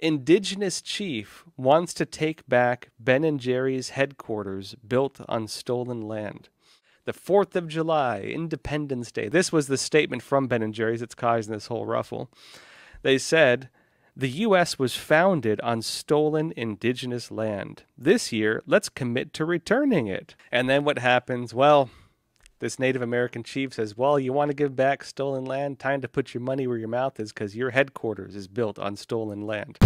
Indigenous chief wants to take back Ben and Jerry's headquarters built on stolen land. The 4th of July, Independence Day. This was the statement from Ben and Jerry's that's causing this whole ruffle. They said, the U.S. was founded on stolen indigenous land. This year, let's commit to returning it. And then what happens? Well, this Native American chief says, Well, you want to give back stolen land? Time to put your money where your mouth is because your headquarters is built on stolen land.